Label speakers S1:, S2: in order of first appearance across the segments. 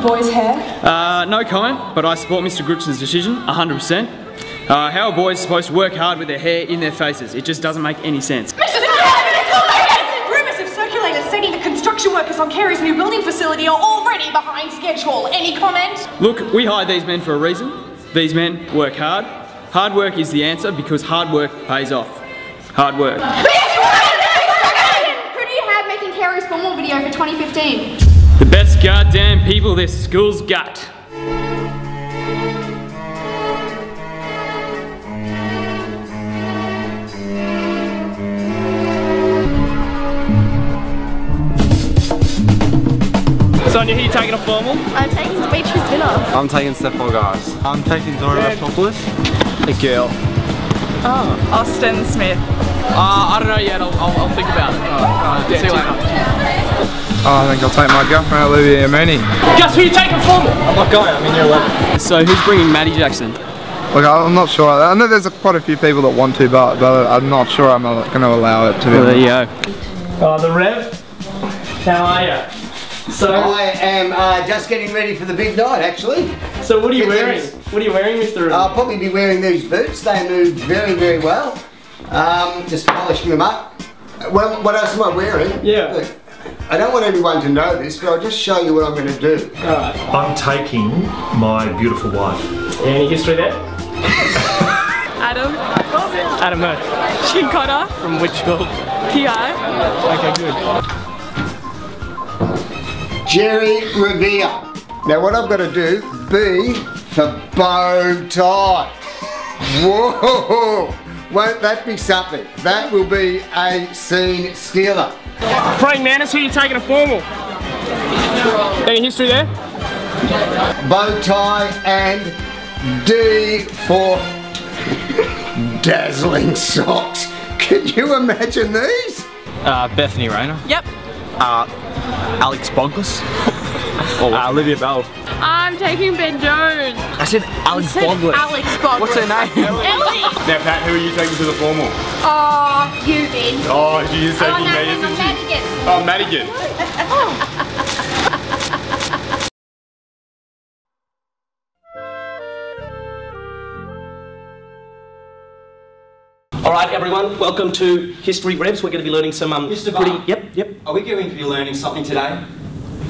S1: boys' hair?
S2: Uh, no comment, but I support Mr. Gripson's decision 100%. Uh, how are boys supposed to work hard with their hair in their faces? It just doesn't make any sense. Mr.
S1: Chairman, Rumours have circulated stating the construction workers on Carey's new building facility are already behind schedule. Any comment?
S2: Look, we hired these men for a reason. These men work hard. Hard work is the answer because hard work pays off. Hard work.
S3: Who do you have making Carey's formal video for 2015?
S2: The best goddamn people this school's got. Sonia, who you taking a formal?
S4: I'm taking Demetrius Vinos.
S5: I'm taking Stefan guys.
S6: I'm taking Zora Raptopoulos.
S5: A girl.
S4: Oh, Austin Smith.
S2: Uh, I don't know yet. I'll, I'll, I'll think about it. Uh, see you later.
S6: Oh, I think I'll take my girlfriend Olivia Amoni.
S2: Gus, who you're taking formal?
S5: I'm not going, I'm in your 11.
S2: So who's bringing Maddie Jackson?
S6: Look, I'm not sure. I know there's quite a few people that want to, but, but I'm not sure I'm going to allow it to be.
S2: Well, there you go. Oh, the Rev. How are you? So,
S7: I am uh, just getting ready for the big night, actually.
S2: so what are you wearing?
S7: these.
S2: What are you wearing, Mr. Rev?
S7: I'll probably be wearing these boots. They move very, very well. Um, just polishing them up. Well, what else am I wearing?
S2: Yeah.
S7: Look, I don't want anyone to know this, but I'll just show you what I'm going to do.
S8: Uh, I'm taking my beautiful wife.
S2: Any history there?
S4: Adam.
S2: Adam Murphy.
S4: Shin Connor.
S2: From which school?
S4: PI.
S2: Okay, good.
S7: Jerry Revere. Now, what I've got to do, B for bow tie. Whoa! Won't that be something? That will be a scene stealer.
S2: Praying Manus, who are you taking a formal? Any history there?
S7: bow tie and D for dazzling socks. Can you imagine these?
S5: Uh, Bethany Rayner.
S4: Yep.
S5: Uh, Alex Bogless. uh, Olivia Bell.
S4: I'm taking Ben Jones.
S5: I said Alex Bogless.
S4: Alex Bogless.
S5: What's her name?
S4: Ellie.
S6: Now, Pat, who are you taking to the formal?
S3: Oh, you Ben.
S6: Oh, she's
S3: Oh,
S6: taking
S3: no,
S6: me,
S3: hang on,
S6: isn't she?
S3: Madigan.
S6: Oh, Madigan.
S9: All right, everyone, welcome to History Revs. We're going to be learning some um,
S5: Mr.
S9: pretty. Yep, yep.
S5: Are we going to be learning something today?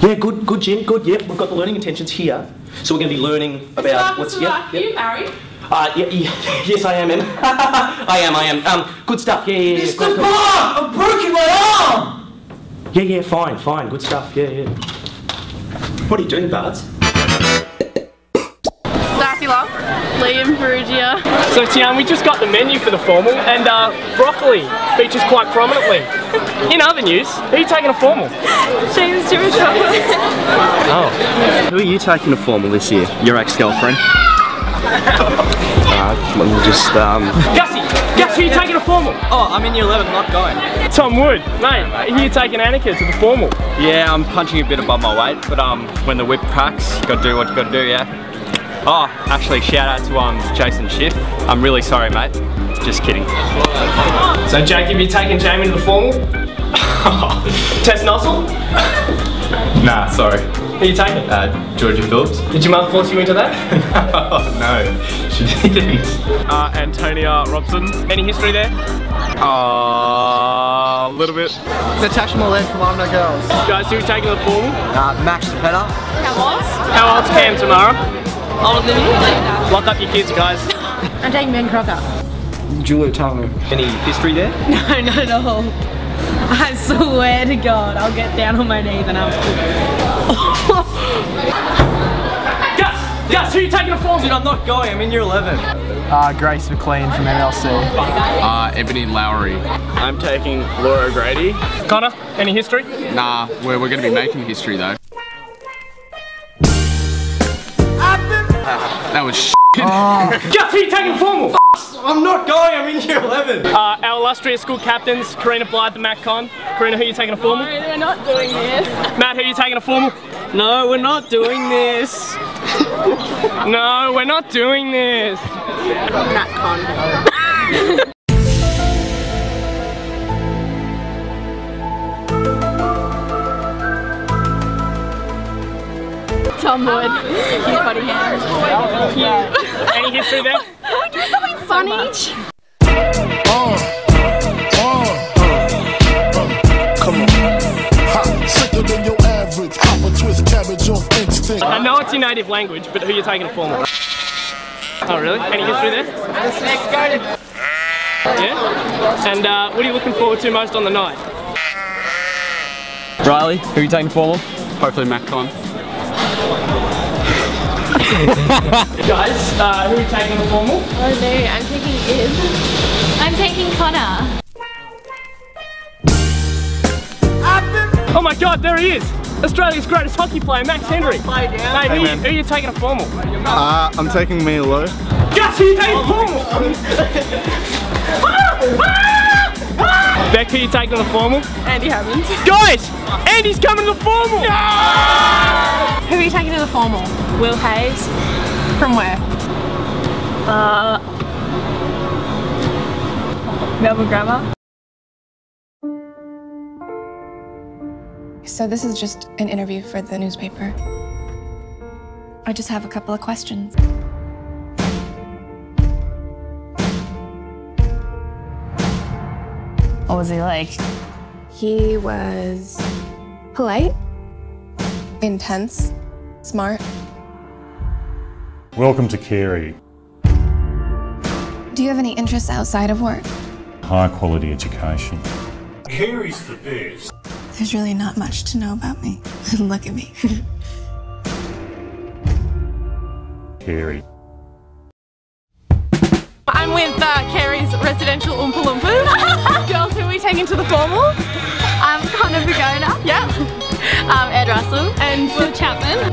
S9: Yeah, good, good, Jim. Good. Yep, we've got the learning intentions here. So we're going to be learning about what's. Yep, yep.
S4: You married?
S9: Uh, yeah, yeah, yes, I am. Em. I am. I am. Um, good stuff. Yeah, yeah, yeah.
S5: Mr.
S9: Good, good.
S5: Barr! I've broken my arm!
S9: Yeah, yeah. Fine, fine. Good stuff. Yeah, yeah. What are you doing, Bards?
S4: Darcy Long. Liam Perugia.
S2: So Tian, we just got the menu for the formal, and uh, broccoli features quite prominently. In other news, who are you taking a formal?
S4: James Stewart.
S9: Oh. Who are you taking a formal this year? Your ex-girlfriend? uh, let me just um.
S2: Gussie! Gus, who are you taking a formal?
S5: Oh, I'm in year 11, I'm not going.
S2: Tom Wood. Mate, who are you taking Annika to the formal?
S5: Yeah, I'm punching a bit above my weight, but um, when the whip cracks, you gotta do what you gotta do, yeah. Oh, actually, shout out to um Jason Schiff. I'm really sorry, mate. Just kidding.
S2: So Jacob, you taking Jamie to the formal? Tess Nossel?
S6: Nah, sorry.
S2: Who are you taking?
S6: Uh, Georgia Phillips.
S2: Did your mother force you into that?
S6: oh, no, she didn't.
S2: Uh, Antonia Robson. Any history there?
S6: Uh, a little bit.
S5: Natasha Molet from I'm No Girls.
S2: Guys, who are you taking to the formal?
S5: Uh, Max Cepeda.
S2: How old's How old's Cam tomorrow? Older than you? Lock up your kids, guys.
S4: I'm taking Ben Crocker.
S5: Julia Tamu. Any history there?
S4: No, not at all. I swear to God, I'll get down on my knees and I'll.
S2: Gus! Gus, who are you taking a formal?
S5: Dude, I'm not going, I'm in year 11.
S10: Uh, Grace McLean from MLC.
S6: Uh, Ebony Lowry.
S5: I'm taking Laura Grady.
S2: Connor, any history?
S6: Nah, we're, we're going to be making history though. That was sh
S2: Gus, who are you taking formal?
S5: I'm not going, I'm in year 11.
S2: Uh, our illustrious school captains, Karina Blythe and Matt Con. Karina, who are you taking a formal?
S4: No, we're not doing this.
S2: Matt, who are you taking a formal?
S5: No, we're not doing this.
S2: No, we're not doing this.
S4: Matt Con.
S11: on board. Cute body hands.
S2: Any history there?
S11: Can we do something funny?
S12: Come on. Ha, sicker than your average. Pop a twist cabbage off instinct.
S2: I know it's your native language, but who are you taking it formal? Oh really? Any history there? Yeah? And uh, what are you looking forward to most on the night?
S13: Riley, who are you taking formal?
S14: Hopefully MacCon.
S2: Guys, uh, who are you taking the formal?
S11: Oh no, I'm taking Ib. I'm taking Connor.
S2: Oh my god, there he is! Australia's greatest hockey player, Max Henry. Hey, who,
S14: man.
S2: who are you taking a formal?
S14: Uh, I'm taking Mia Low.
S2: Gus, who are you taking formal? Beck, who are you taking the formal?
S4: Andy Hammond.
S2: Guys, Andy's coming to the formal!
S4: Who are you taking to the formal? Will Hayes. From where? Uh. Melbourne Grammar.
S15: So this is just an interview for the newspaper. I just have a couple of questions.
S16: What was he like?
S15: He was polite, intense, smart.
S17: Welcome to Carey.
S15: Do you have any interests outside of work?
S17: High quality education.
S12: Carey's the best.
S15: There's really not much to know about me. Look at me.
S17: Carey.
S4: I'm with uh, Carey's residential Oompa Loompas. To the formal?
S11: I'm Connor Vigona.
S4: Yeah.
S11: I'm Ed Russell.
S4: And
S11: Will Chapman.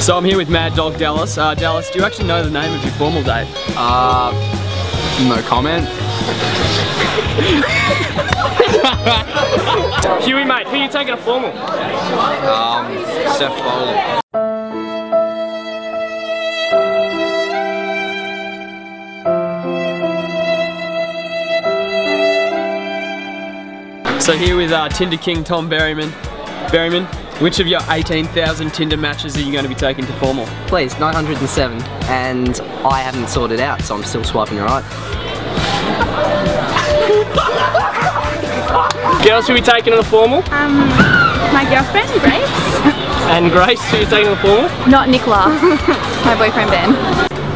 S13: So I'm here with Mad Dog Dallas. Uh, Dallas, do you actually know the name of your formal date?
S14: Uh, no comment.
S2: Huey, mate, who are you taking a formal?
S14: Um, Seth Bowler.
S13: So here with uh, Tinder King Tom Berryman. Berryman, which of your 18,000 Tinder matches are you going to be taking to formal?
S18: Please, 907. And I haven't sorted out, so I'm still swiping right.
S2: Girls, who are you taking to the formal?
S11: Um, my girlfriend, Grace.
S2: And Grace, who are you taking to the formal?
S11: Not Nicola. my boyfriend, Ben.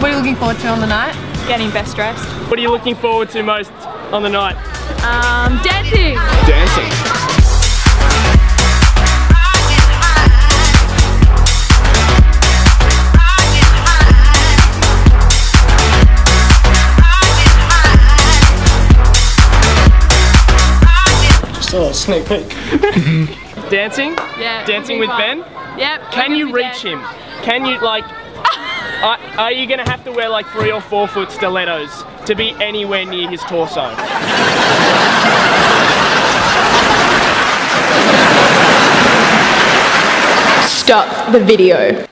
S4: What are you looking forward to on the night? Getting best dressed.
S2: What are you looking forward to most on the night?
S11: Um, dancing.
S14: Dancing.
S2: Just a little sneak peek. Dancing?
S11: Yeah.
S2: Dancing with Ben?
S11: Yep.
S2: Can you reach him? Can you like? are, are you gonna have to wear like three or four foot stilettos to be anywhere near his torso?
S3: Stop the video.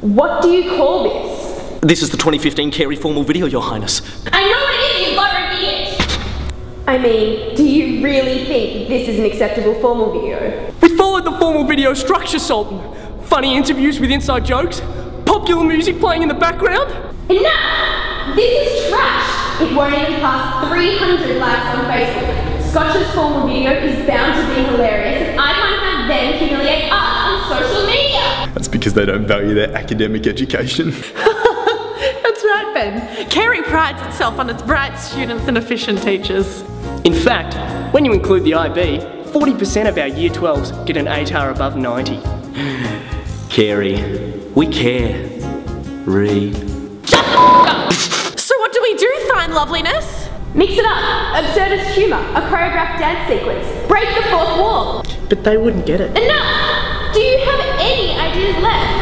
S3: What do you call this?
S9: This is the 2015 Carey formal video, Your Highness.
S3: I know what it is, you butter idiot! I mean, do you really think this is an acceptable formal video?
S2: We followed the formal video structure, Sultan. Funny interviews with inside jokes, popular music playing in the background.
S3: Enough! This is trash! It won't even pass 300 likes on Facebook. Scotch's formal video is bound to be hilarious, and I can't have them humiliate us on social media!
S14: That's because they don't value their academic education.
S4: That's right, Ben. Carey prides itself on its bright students and efficient teachers.
S2: In fact, when you include the IB, 40% of our Year 12s get an ATAR above 90.
S9: Carey, we care. Read.
S4: So what do we do, fine loveliness?
S3: Mix it up! Absurdist humour, a choreographed dance sequence, break the fourth wall!
S2: But they wouldn't get it.
S3: Enough! Do you have any ideas left?